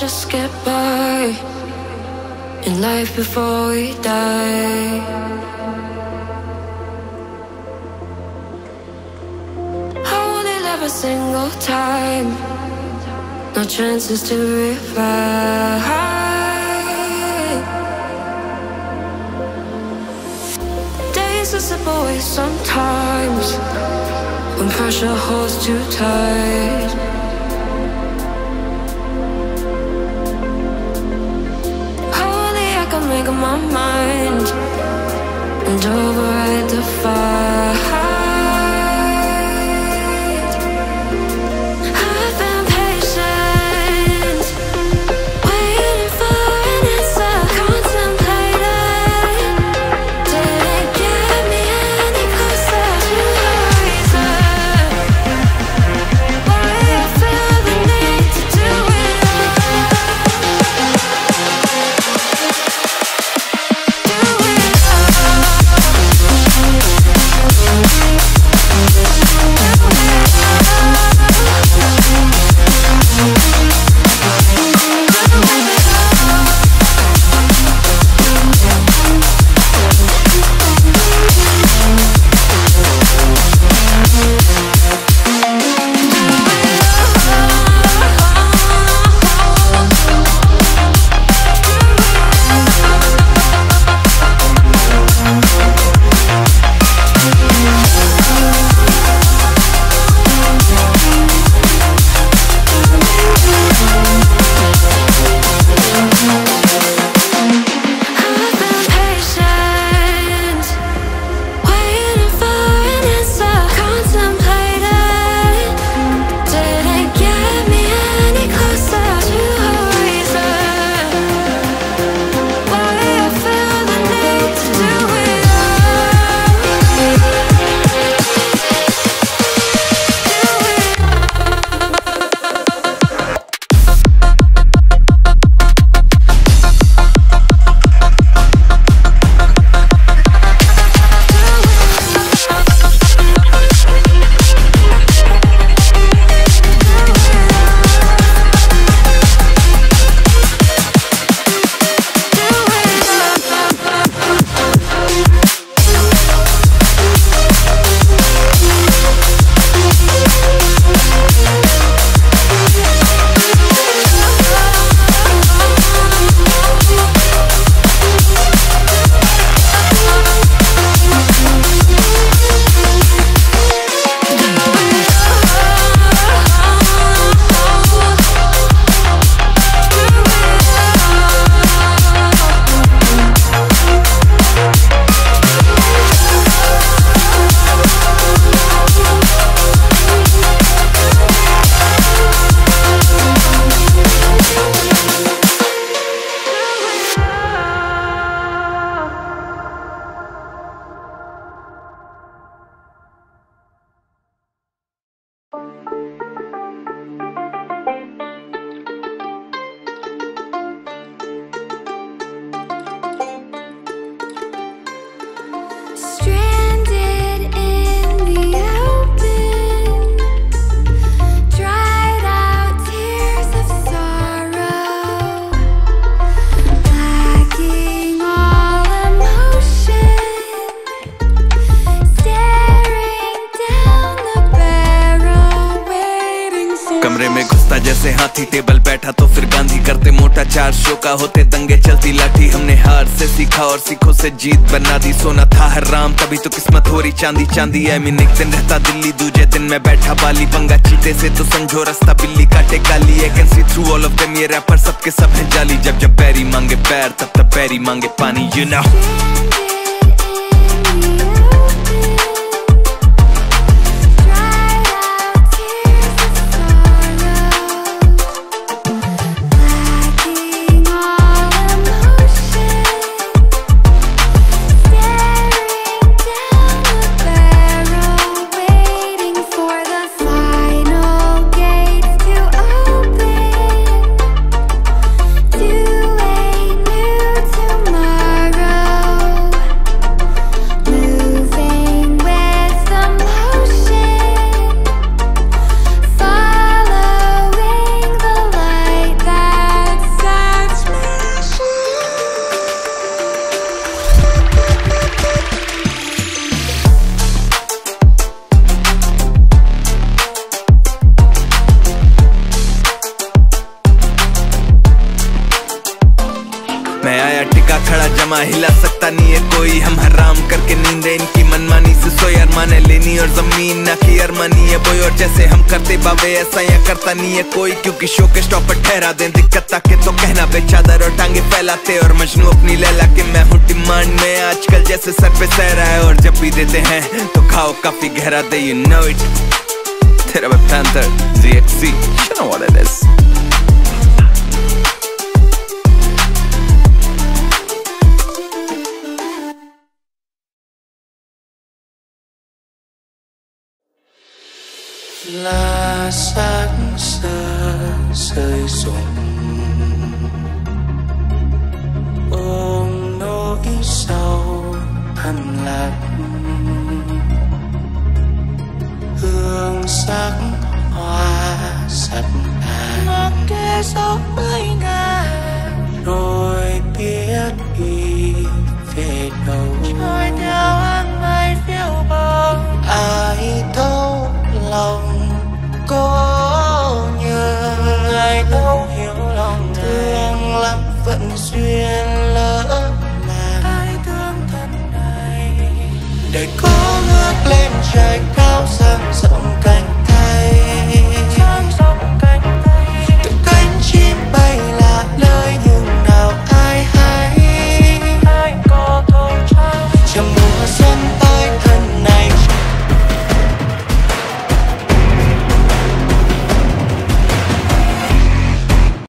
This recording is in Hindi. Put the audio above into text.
just get by in life before we die. I only live a single time, no chances to revive. Days are slip away sometimes when pressure holds too tight. the fire. जैसे हाथी टेबल बैठा तो फिर गांधी करते मोटा चार शो का होते दंगे चलती लाठी। हमने हार से सीखा और सीखो से जीत बना दी। सोना था हर राम, तभी तो किस्मत हो रही चांदी। चांदी है मीन एक दिन रहता दिल्ली, दूजे दिन मैं बैठा बाली। पंगा चीते से तो समझो रास्ता बिल्ली काटे काली है can see through all of them ये रैपर सबके सब हैं जाली। जब जब पैरी मांगे पैर, तब तब पैरी मांगे पानी यू नो To ला सकता नहीं है कोई। हम हराम करके नींदे इनकी मनमानी से। सोई अरमान है लेनी और ज़मीन ना की अरमानी है बोई। और जैसे हम करते बाबे ऐसा या करता नहीं है कोई। क्योंकि शो के स्टॉप पर ठहरा दे दिक्कत ताके तो कहना बेचादर और टांगे फैलाते और मजनू अपनी लैला के मैं हूँ डिमांड में। आजकल जैसे सर पे सह रहा है और जब भी देते हैं तो खाओ काफ़ी गहरा दे यू नो इट तेरा Panther ZXC, you know what it is. Lá sáng sơ rơi rụng ôm nỗi sâu thầm lặng hương sắc hoa sạch tàn. Mặc kệ gió mấy ngàn rồi biết đi